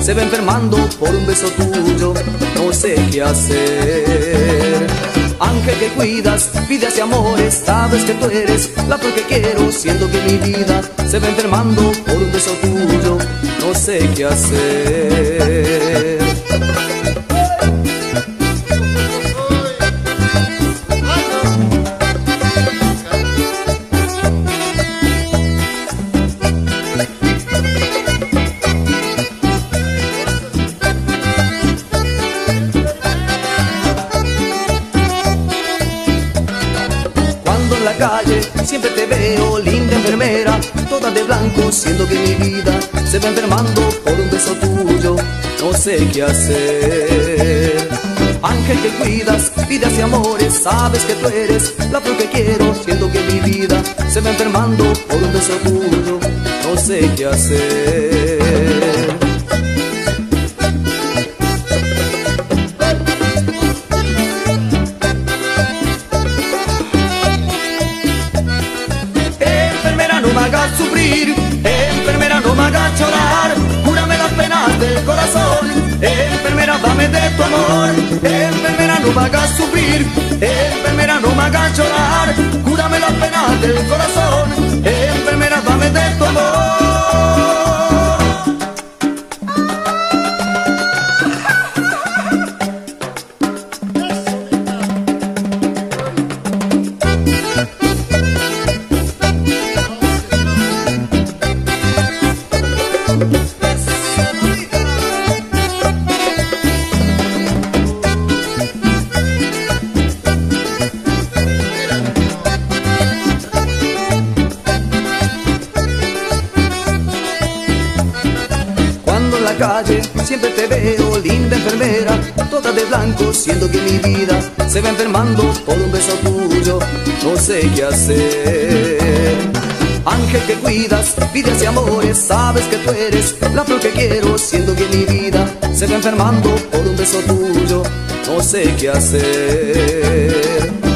se va enfermando por un beso tuyo, no sé qué hacer. Ángel que cuidas, vidas y amores, sabes que tú eres la flor que quiero, siento que mi vida se va enfermando por un beso tuyo, no sé qué hacer. Toda de blanco, siento que mi vida se va enfermando por un beso tuyo, no sé qué hacer. Ángel que cuidas, vidas y amores, sabes que tú eres la flor que quiero, siento que mi vida se va enfermando por un beso tuyo, no sé qué hacer. Enfermera no me hagas llorar, cúrame las penas del corazón, siempre te veo, linda enfermera, toda de blanco, siento que mi vida se va enfermando por un beso tuyo, no sé qué hacer. Ángel que cuidas, vidas y amores, sabes que tú eres la flor que quiero, siento que mi vida se va enfermando por un beso tuyo, no sé qué hacer.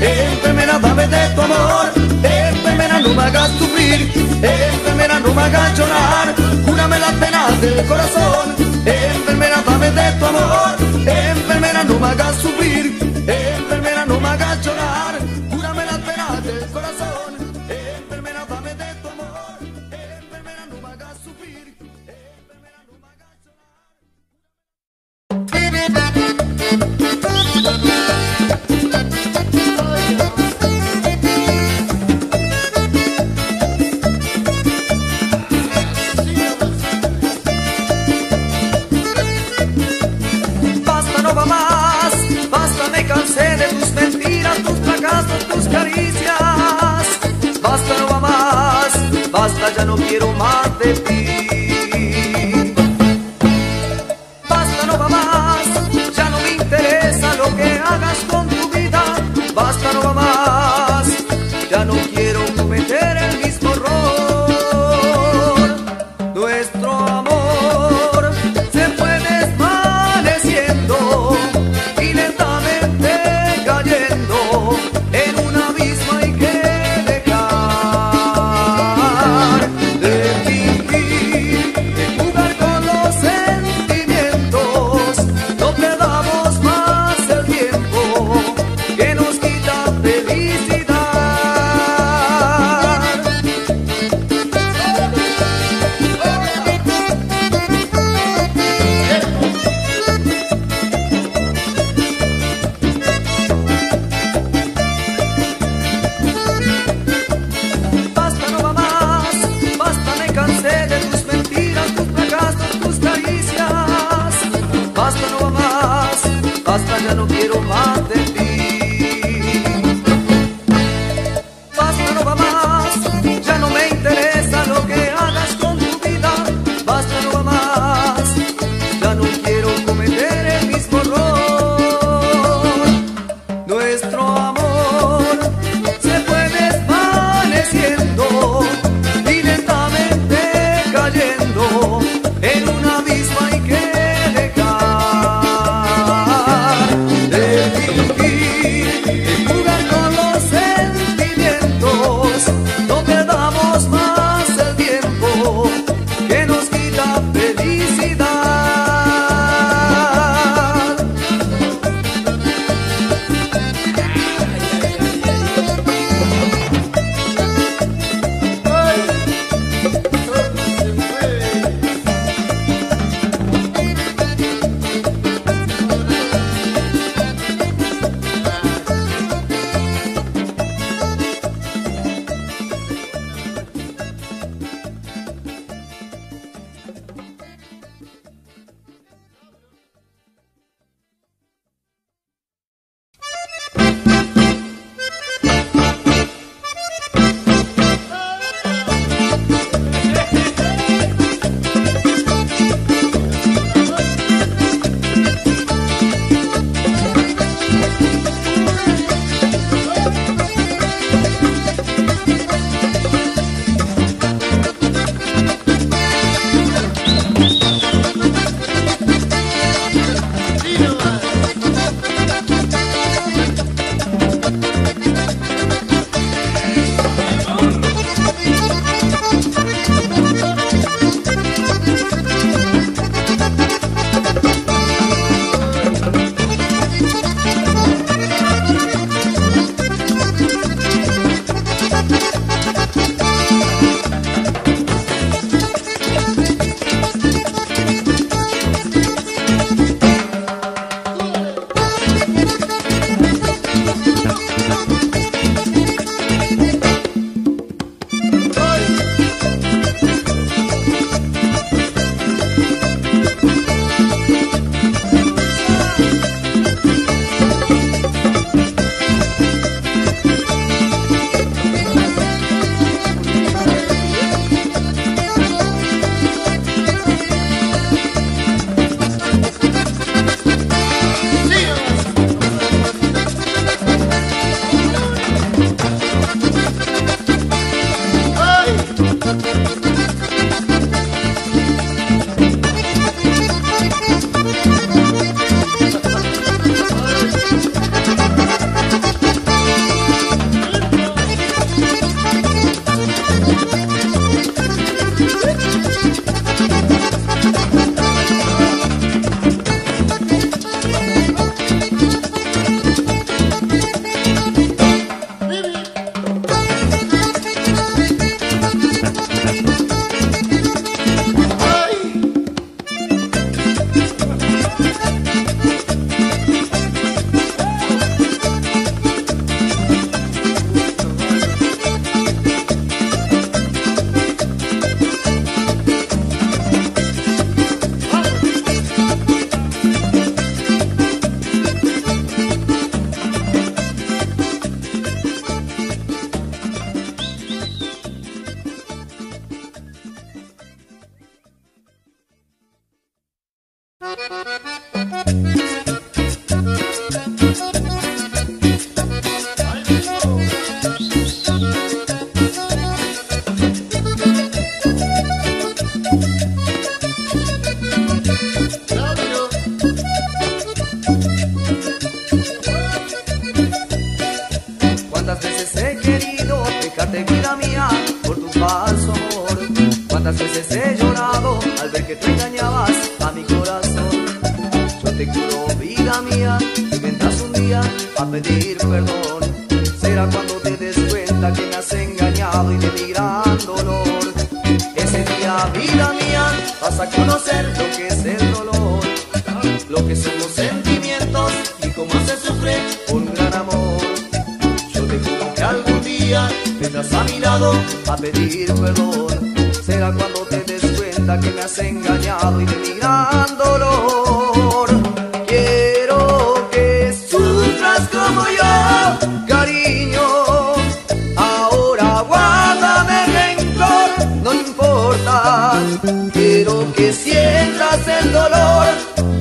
Enfermera dame de tu amor, enfermera no me hagas sufrir, enfermera no me hagas llorar, cúrame las penas del corazón, enfermera dame de tu amor,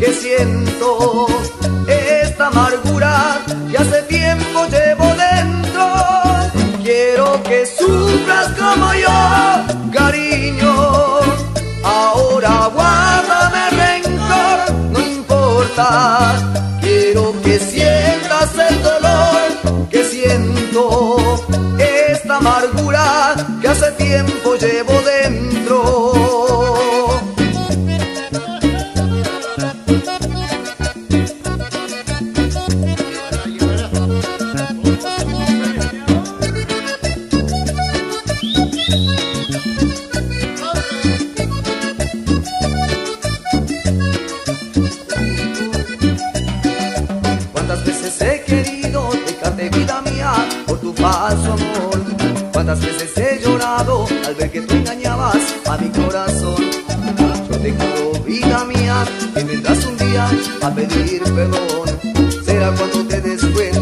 que siento.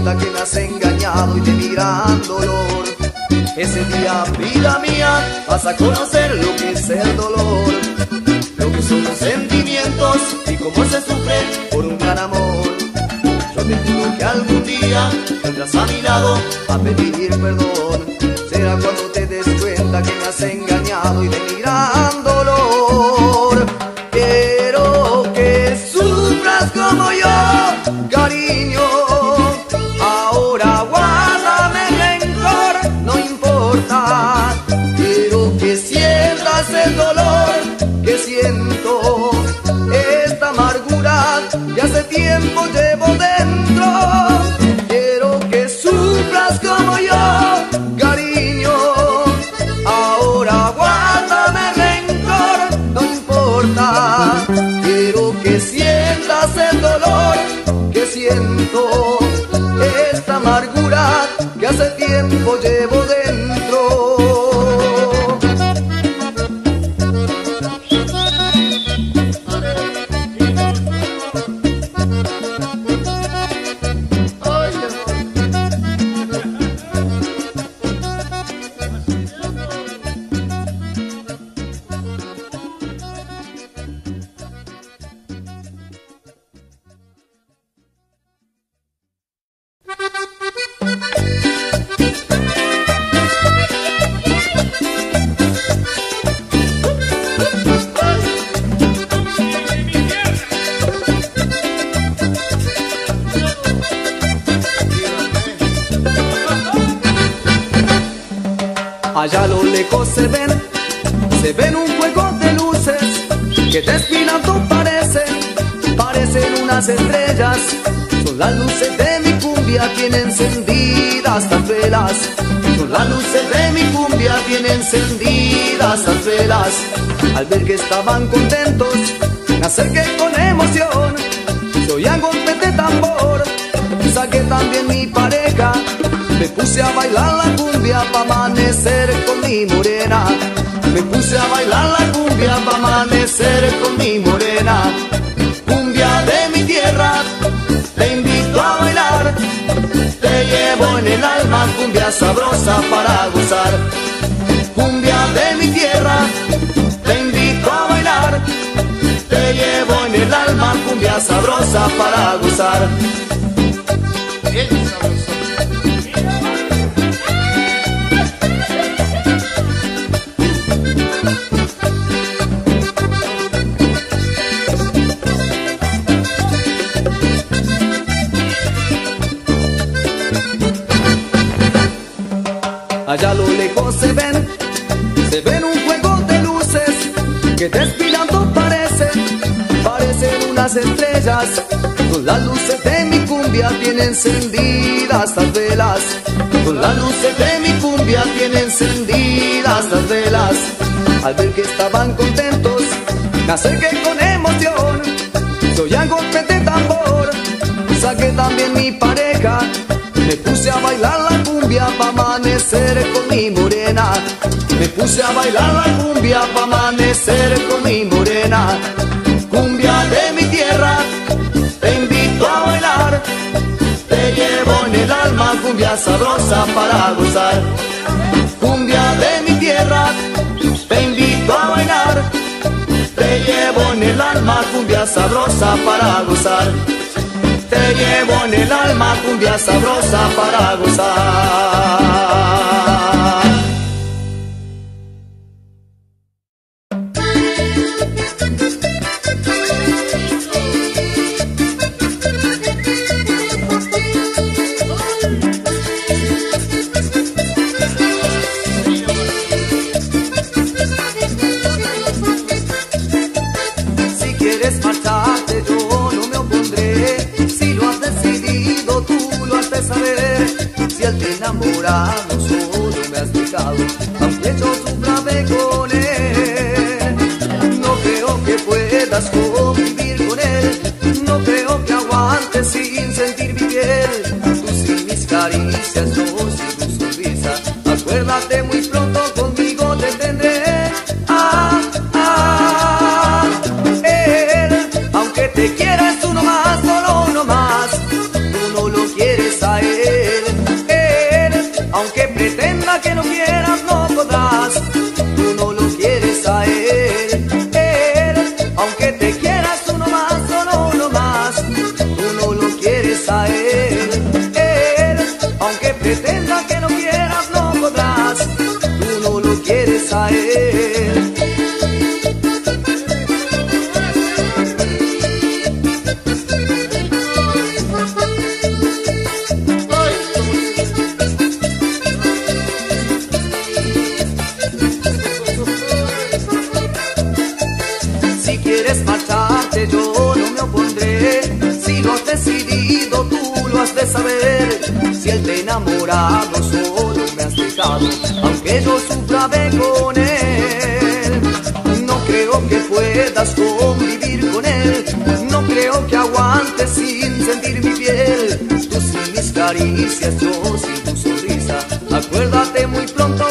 cuenta que me has engañado y te miran dolor. Ese día, vida mía, vas a conocer lo que es el dolor, lo que son los sentimientos y cómo se sufre por un gran amor. Yo te juro que algún día vendrás a mi lado a pedir perdón. Será cuando te des cuenta que me has engañado y te miran dolor. al ver que estaban contentos, me acerqué con emoción. Soy a golpe de este tambor, saqué también mi pareja. Me puse a bailar la cumbia para amanecer con mi morena. Me puse a bailar la cumbia para amanecer con mi morena. Cumbia de mi tierra, te invito a bailar. Te llevo en el alma, cumbia sabrosa para gozar. sabrosa para gozar. Unas estrellas. Con las luces de mi cumbia tienen encendidas las velas. Con las luces de mi cumbia tienen encendidas las velas. Al ver que estaban contentos, me acerqué con emoción. Soy a golpe de tambor, saqué también mi pareja. Me puse a bailar la cumbia pa' amanecer con mi morena. Me puse a bailar la cumbia pa' amanecer con mi morena. Tierra, te invito a bailar. Te llevo en el alma cumbia sabrosa para gozar. Cumbia de mi tierra, te invito a bailar. Te llevo en el alma cumbia sabrosa para gozar. Te llevo en el alma cumbia sabrosa para gozar. Saber Si al enamorado solo decidido tú lo has de saber. Si él te enamorado solo me has dejado Aunque yo sufra ve con él. No creo que puedas convivir con él. No creo que aguantes sin sentir mi piel. Tú sin mis caricias, yo sin tu sonrisa. Acuérdate muy pronto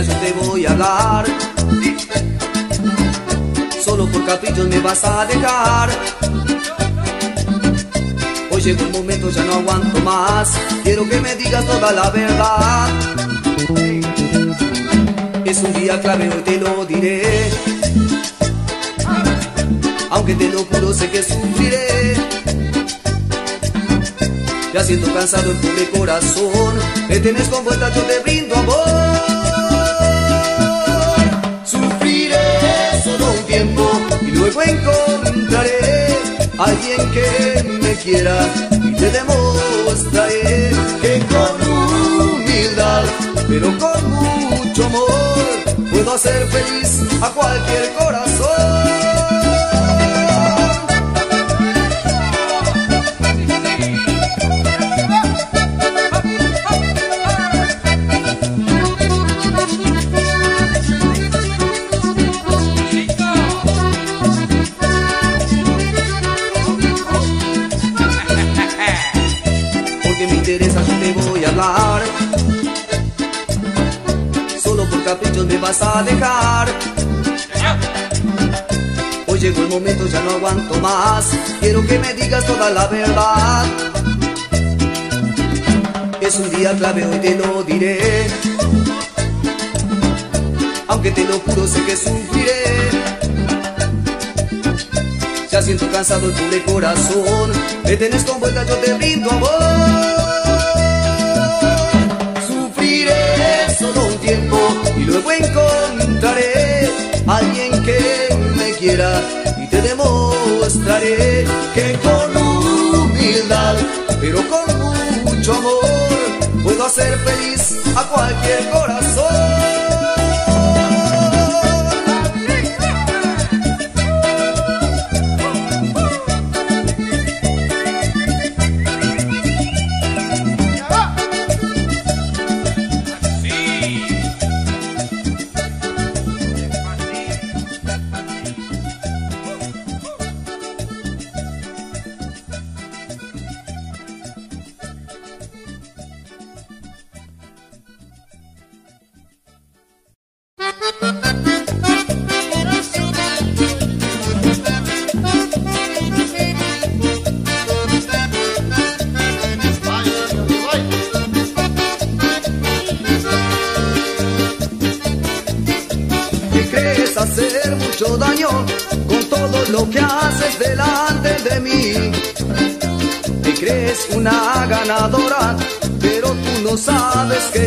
yo te voy a hablar. Solo por caprichos me vas a dejar. Hoy llegó el momento, ya no aguanto más. Quiero que me digas toda la verdad. Es un día clave, hoy te lo diré. Aunque te lo juro, sé que sufriré. Ya siento cansado el pobre corazón. Me tienes con vuelta, yo te brindo amor. Encontraré a alguien que me quiera y te demostraré que con humildad, pero con mucho amor, puedo hacer feliz a cualquier corazón. A dejar. Hoy llegó el momento, ya no aguanto más. Quiero que me digas toda la verdad. Es un día clave, hoy te lo diré. Aunque te lo juro, sé que sufriré. Ya siento cansado el pobre corazón. Me tenés con vuelta, yo te brindo amor. Luego encontraré a alguien que me quiera y te demostraré que con humildad, pero con mucho amor, puedo hacer feliz a cualquier corazón. Una ganadora, pero tú no sabes que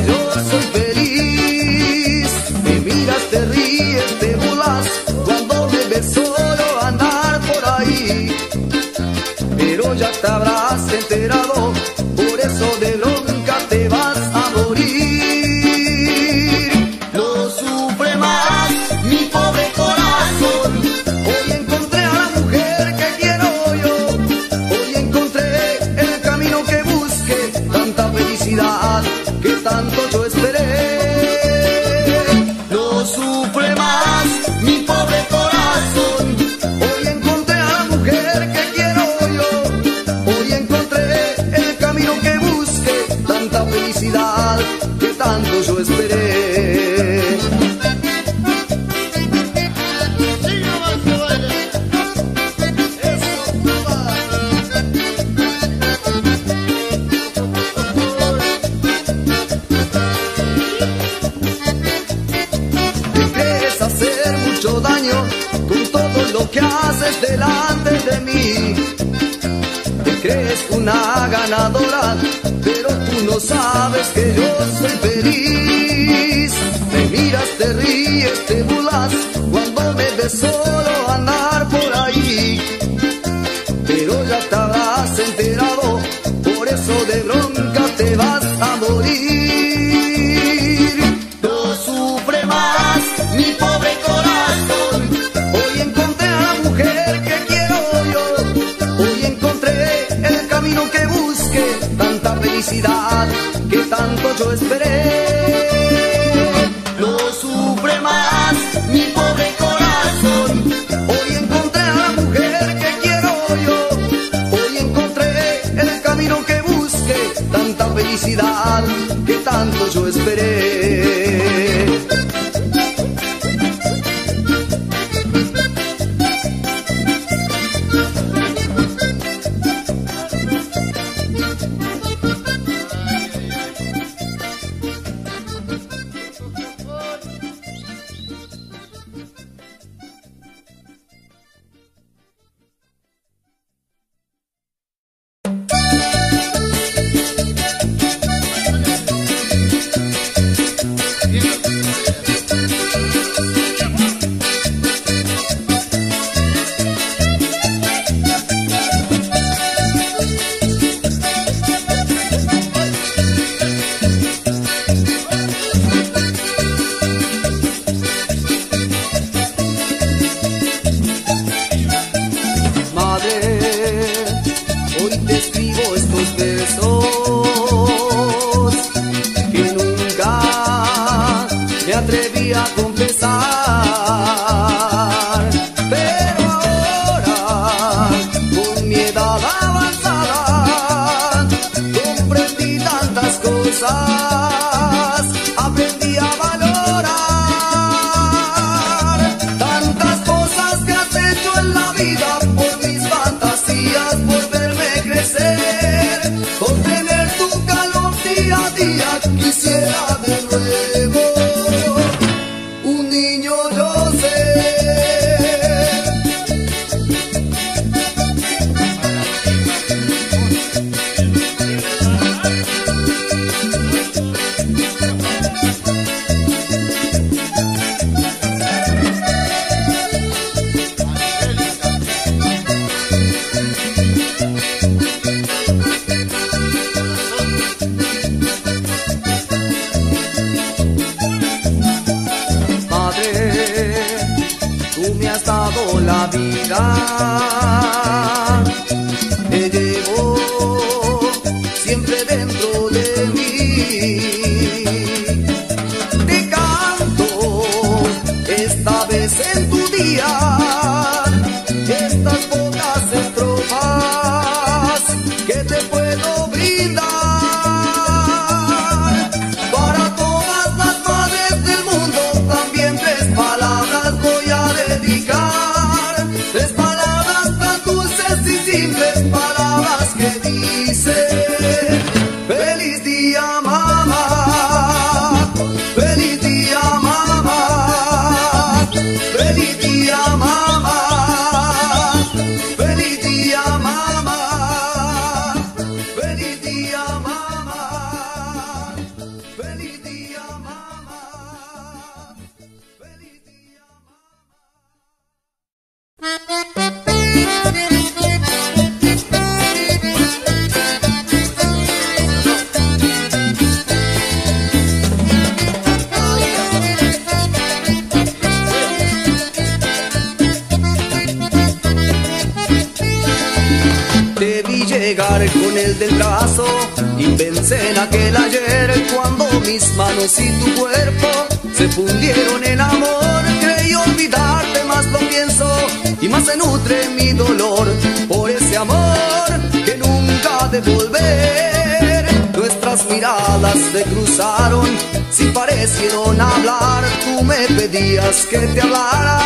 si parecieron hablar, tú me pedías que te hablara.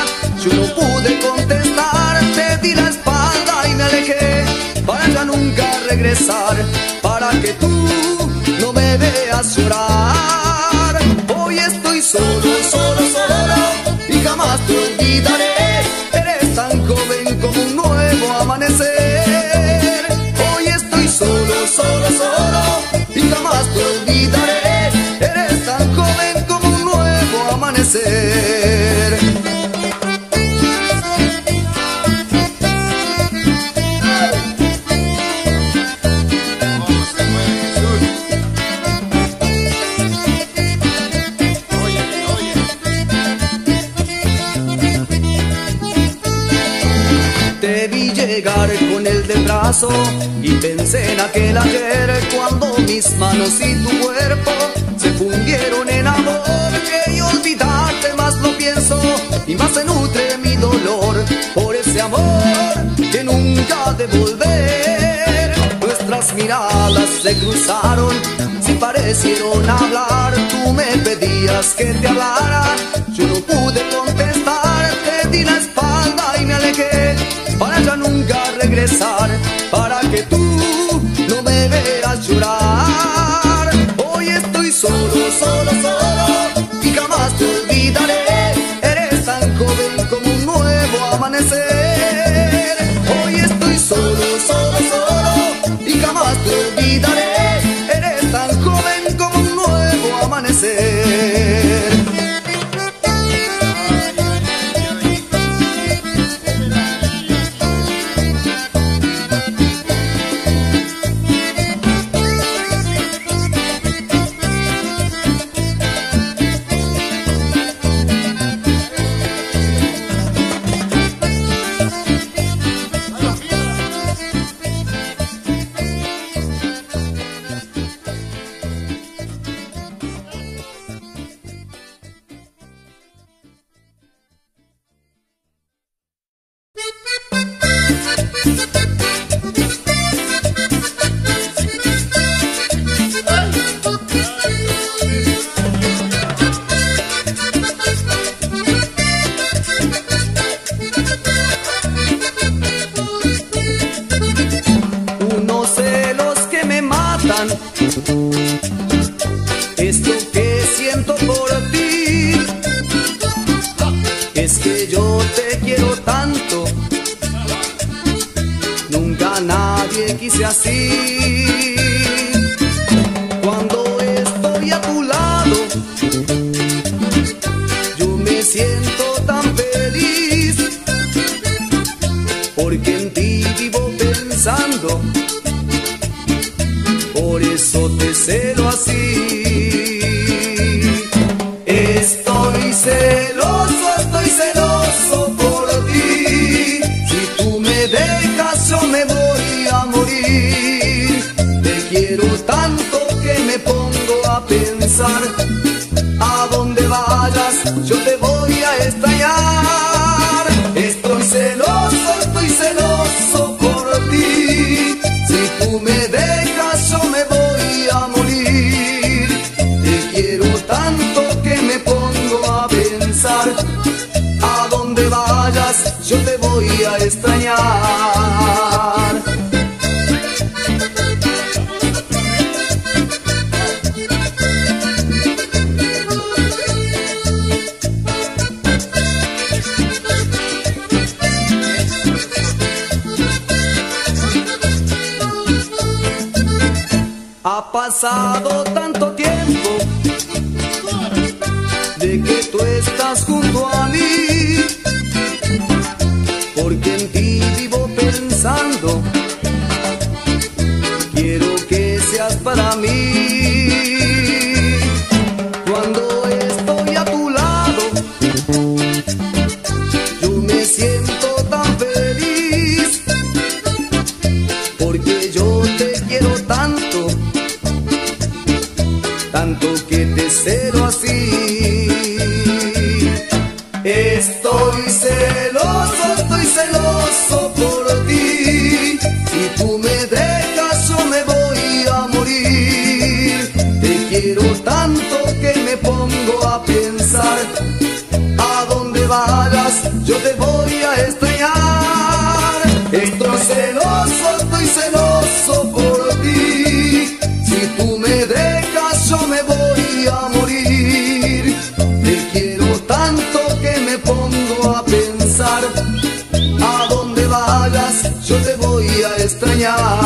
Yo no pude contestar, te di la espalda y me alejé para ya nunca regresar, para que tú no me veas llorar. Hoy estoy solo, solo, solo y jamás te olvidaré. Eres tan joven como un nuevo amanecer. Hoy estoy solo, solo, solo y jamás te olvidaré. Te vi llegar con el del brazo y pensé en aquel ayer cuando mis manos y tu cuerpo se fundieron en amor. Y más se nutre mi dolor por ese amor que nunca devolver. Nuestras miradas se cruzaron, si parecieron hablar, tú me pedías que te hablara. Yo no pude contestar, te di la espalda y me alejé para ya nunca regresar, para que tú サード 야.